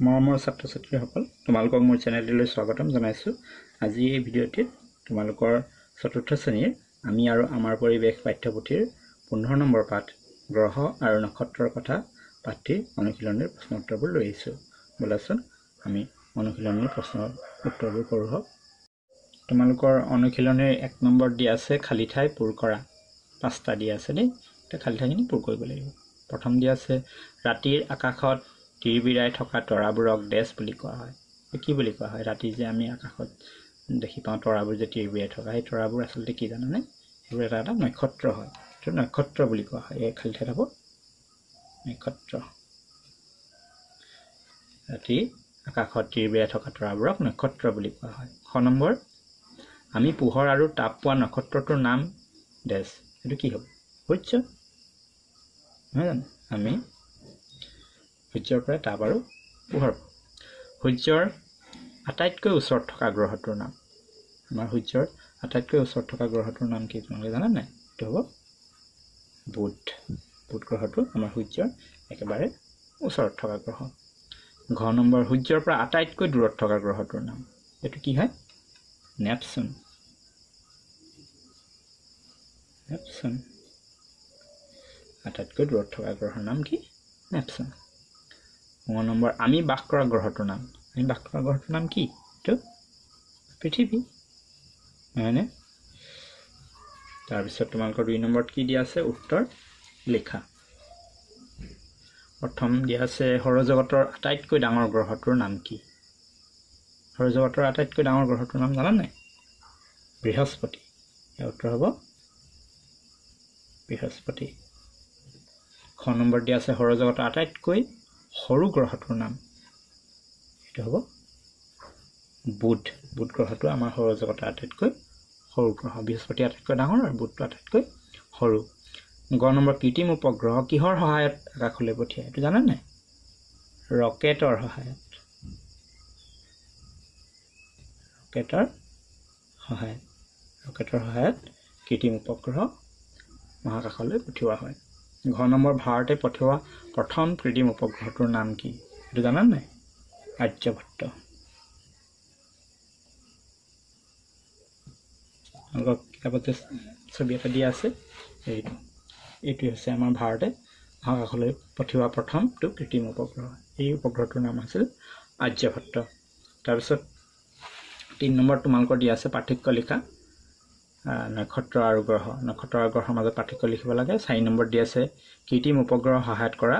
মৰমৰ ছাত্ৰ ছাত্ৰীসকল তোমালোকক মোৰ চেনেলটোলৈ স্বাগতম জনাইছোঁ। আজি এই ভিডিঅ'টিত তোমালোকৰ চতুৰ্থ শ্ৰেণীৰ আমি আৰু আমাৰ পৰিৱেশ পাঠ্যপুথিৰ পোন্ধৰ নম্বৰ পাঠ গ্ৰহ আৰু নক্ষত্ৰৰ কথা পাঠটিৰ অনুশীলনীৰ প্ৰশ্ন উত্তৰবোৰ লৈ আহিছোঁ। বোলাচোন আমি অনুশীলনীৰ প্ৰশ্নৰ উত্তৰবোৰ কৰোঁ হওক। তোমালোকৰ অনুশীলনীৰ এক নম্বৰত দিয়া আছে খালী ঠাই পূৰ কৰা। পাঁচটা দিয়া আছে দেই। খালী ঠাইখিনি পূৰ কৰিব লাগিব। প্ৰথম দিয়া আছে ৰাতিৰ আকাশত তিৰবিৰাই থকা তৰাবোৰক ডেছ বুলি কোৱা হয়। কি বুলি কোৱা হয়? ৰাতি যে আমি আকাশত দেখি পাওঁ তৰাবোৰ যে তিৰবিৰাই থকা সেই তৰাবোৰ আচলতে কি জানানে? সেইবোৰ এটা এটা নক্ষত্ৰ হয়। সেইটো নক্ষত্ৰ বুলি কোৱা হয়। এই খালী ঠাইত হ'ব নক্ষত্ৰ। ৰাতি আকাশত তিৰবিৰাই থকা তৰাবোৰক নক্ষত্ৰ বুলি কোৱা হয়। শ নম্বৰ আমি পোহৰ আৰু তাপ পোৱা নক্ষত্ৰটোৰ নাম ডেছ এইটো কি হ'ব? সূৰ্য নহয় জানো? আমি সূৰ্যৰ পৰা তাপ আৰু পোহৰ। সূৰ্যৰ আটাইতকৈ ওচৰত থকা গ্ৰহটোৰ নাম। আমাৰ সূৰ্যৰ আটাইতকৈ ওচৰত থকা গ্ৰহটোৰ নাম কি তোমালোকে জানা নাই? এইটো হ'ব বুধ। বুধ গ্ৰহটো আমাৰ সূৰ্যৰ একেবাৰে ওচৰত থকা গ্ৰহ। ঘ নম্বৰ সূৰ্যৰ পৰা আটাইতকৈ দূৰত থকা গ্ৰহটোৰ নাম। এইটো কি হয়? নেপচুন। নেপচুন। আটাইতকৈ দূৰত থকা গ্ৰহৰ নাম কি? নেপচুন। ন নম্বৰ আমি বাস কৰা গ্ৰহটোৰ নাম। আমি বাস কৰা গ্ৰহটোৰ নাম কি? এইটো পৃথিৱী নহয়নে তাৰপিছত তোমালোকৰ দুই নম্বৰত কি দিয়া আছে? উত্তৰ লিখা। প্ৰথম দিয়া আছে সৌৰজগতৰ আটাইতকৈ ডাঙৰ গ্ৰহটোৰ নাম কি? সৌৰজগতৰ আটাইতকৈ ডাঙৰ গ্ৰহটোৰ নাম জানা নাই বৃহস্পতি। ইয়াৰ উত্তৰ হ'ব বৃহস্পতি। খ নম্বৰ দিয়া আছে সৌৰজগতৰ আটাইতকৈ সৰু গ্ৰহটোৰ নাম। এইটো হ'ব বুধ। বুধ গ্ৰহটো আমাৰ সৌৰজগতৰ আটাইতকৈ সৰু গ্ৰহ। বৃহস্পতি আটাইতকৈ ডাঙৰ আৰু বুধটো আটাইতকৈ সৰু। গ নম্বৰ কৃত্ৰিম উপগ্ৰহ কিহৰ সহায়ত আকাশলৈ পঠিয়ায়? এইটো জানে নাই? ৰকেটৰ সহায়ত। ৰকেটৰ সহায়ত। ৰকেটৰ সহায়ত কৃত্ৰিম উপগ্ৰহ মহাকাশলৈ পঠিওৱা হয়। ঘ নম্বৰ ভাৰতে পঠিওৱা প্ৰথম কৃত্ৰিম উপগ্ৰহটোৰ নাম কি? এইটো জানা নাই? আৰ্যভট্ট। কিতাপত ছবি এটা দিয়া আছে। এইটো এইটোৱে হৈছে আমাৰ ভাৰতে মহাকাশলৈ পঠিওৱা প্ৰথমটো কৃত্ৰিম উপগ্ৰহ। এই উপগ্ৰহটোৰ নাম আছিল আৰ্যভট্ট। তাৰপিছত তিনি নম্বৰ তোমালোকৰ দিয়া আছে পাৰ্থক্য লিখা। নক্ষত্ৰ আৰু গ্ৰহ নক্ষত্ৰ আৰু গ্ৰহৰ মাজত পাৰ্থক্য লিখিব লাগে। চাৰি নম্বৰ দি আছে কৃত্ৰিম উপগ্ৰহ সহায়ত কৰা?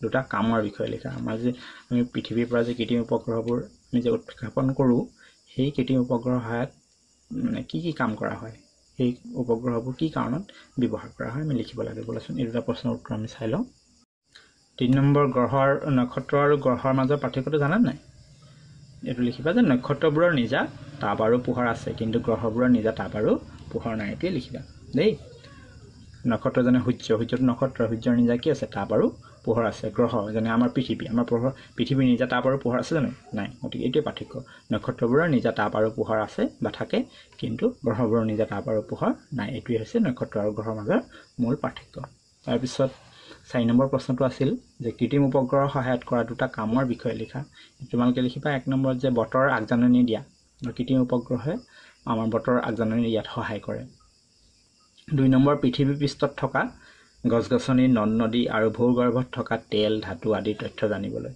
দুটা কামৰ বিষয়ে লিখা। আমাৰ যে আমি পৃথিৱীৰ পৰা যে কৃত্ৰিম উপগ্ৰহবোৰ আমি যে উৎক্ষেপণ কৰোঁ সেই কৃত্ৰিম উপগ্ৰহৰ সহায়ত মানে কি কি কাম কৰা হয় সেই উপগ্ৰহবোৰ কি কাৰণত ব্যৱহাৰ কৰা হয় আমি লিখিব লাগে। বোলাচোন এই দুটা প্ৰশ্নৰ উত্তৰ আমি চাই লওঁ। তিনি নম্বৰ গ্ৰহৰ নক্ষত্ৰ আৰু গ্ৰহৰ মাজৰ পাৰ্থক্যটো জানা নাই? এইটো লিখিবা যে নক্ষত্ৰবোৰৰ নিজা তাপ আৰু পোহৰ আছে। কিন্তু গ্ৰহবোৰৰ নিজা তাপ আৰু পোহৰ নাই এইটোৱে লিখিবা। দেই। নক্ষত্ৰ যেনে সূৰ্য সূৰ্যটো নক্ষত্ৰ সূৰ্যৰ নিজা কি আছে? তাপ আৰু পোহৰ আছে। গ্ৰহ যেনে আমাৰ পৃথিৱী। আমাৰ পোহৰ পৃথিৱীৰ নিজা তাপ আৰু পোহৰ আছে জানো? নাই। গতিকে এইটোৱে পাৰ্থক্য। নক্ষত্ৰবোৰৰ নিজা তাপ আৰু পোহৰ আছে বা থাকে কিন্তু গ্ৰহবোৰৰ নিজা তাপ আৰু পোহৰ নাই। এইটোৱে হৈছে নক্ষত্ৰ আৰু গ্ৰহৰ মাজৰ মূল পাৰ্থক্য। তাৰপিছত চাৰি নম্বৰ প্ৰশ্নটো আছিল যে কৃত্ৰিম উপগ্ৰহৰ সহায়ত কৰা দুটা কামৰ বিষয়ে লিখা। তোমালোকে লিখিবা এক নম্বৰত যে বতৰৰ আগজাননী দিয়া কৃত্ৰিম উপগ্ৰহে আমাৰ বতৰৰ আগজাননী ইয়াত সহায় কৰে। দুই নম্বৰ পৃথিৱী পৃষ্ঠত থকা গছ গছনি নদ নদী আৰু ভূগৰ্ভত থকা তেল ধাতু আদিৰ তথ্য জানিবলৈ।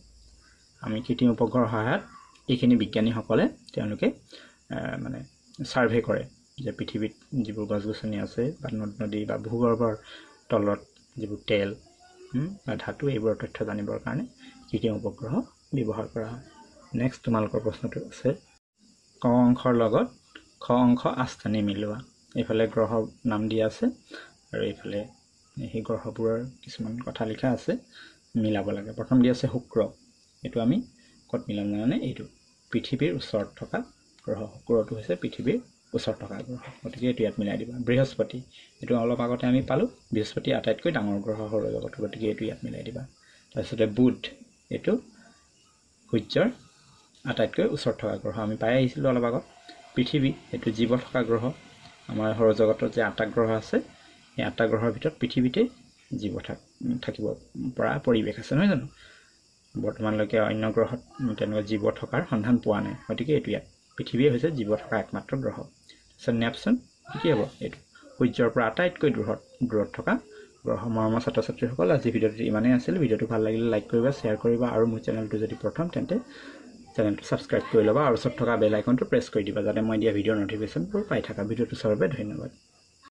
আমি কৃত্ৰিম উপগ্ৰহৰ সহায়ত এইখিনি বিজ্ঞানীসকলে তেওঁলোকে মানে ছাৰ্ভে কৰে যে পৃথিৱীত যিবোৰ গছ গছনি আছে বা নদ নদী বা ভূগৰ্ভৰ তলত যিবোৰ তেল ধাতু এইবোৰৰ তথ্য জানিবৰ কাৰণে কৃত্ৰিম উপগ্ৰহ ব্যৱহাৰ কৰা হয়। নেক্সট তোমালোকৰ প্ৰশ্নটো আছে ক অংশৰ লগত খ অংশ আস্থানি মিলোৱা। এইফালে গ্ৰহৰ নাম দিয়া আছে আৰু এইফালে সেই গ্ৰহবোৰৰ কিছুমান কথা লিখা আছে মিলাব লাগে। প্ৰথম দিয়া আছে শুক্ৰ। এইটো আমি ক'ত মিলাম জানানে? এইটো পৃথিৱীৰ ওচৰত থকা গ্ৰহ। শুক্ৰটো হৈছে পৃথিৱীৰ ওচৰত থকা গ্ৰহ। গতিকে এইটো ইয়াত মিলাই দিবা। বৃহস্পতি এইটো অলপ আগতে আমি পালোঁ। বৃহস্পতি আটাইতকৈ ডাঙৰ গ্ৰহ সৌৰজগতৰ গতিকে এইটো ইয়াত মিলাই দিবা। তাৰপিছতে বুধ এইটো সূৰ্যৰ আটাইতকৈ ওচৰত থকা গ্ৰহ। আমি পাই আহিছিলোঁ অলপ আগত। পৃথিৱী এইটো জীৱ থকা গ্ৰহ। আমাৰ সৌৰজগতত যে আঠটা গ্ৰহ আছে সেই আঠটা গ্ৰহৰ ভিতৰত পৃথিৱীতে জীৱ থাক থাকিব পৰা পৰিৱেশ আছে নহয় জানো? বৰ্তমানলৈকে অন্য গ্ৰহত তেনেকুৱা জীৱ থকাৰ সন্ধান পোৱা নাই। গতিকে এইটো ইয়াত পৃথিৱীয়ে হৈছে জীৱ থকা একমাত্ৰ গ্ৰহ। তাৰপিছত নেপচন কি হ'ব এইটো? সূৰ্যৰ পৰা আটাইতকৈ দূৰত দূৰত থকা গ্ৰহ মৰমৰ ছাত্ৰ ছাত্ৰীসকল আজি ভিডিঅ'টো ইমানেই আছিল ভিডিঅ'টো ভাল লাগিলে লাইক কৰিবা শ্বেয়াৰ কৰিবা আৰু মোৰ চেনেলটো যদি প্ৰথম তেন্তে চেনেলটো ছাবস্ক্ৰাইব কৰি ল'বা আৰু ওচৰত থকা বেল আইকনটো প্ৰেছ কৰি দিবা যাতে মই দিয়া ভিডিঅ'ৰ ন'টিফিকেশ্যনবোৰ পাই থাকা। ভিডিঅ'টো বাবে ধন্যবাদ।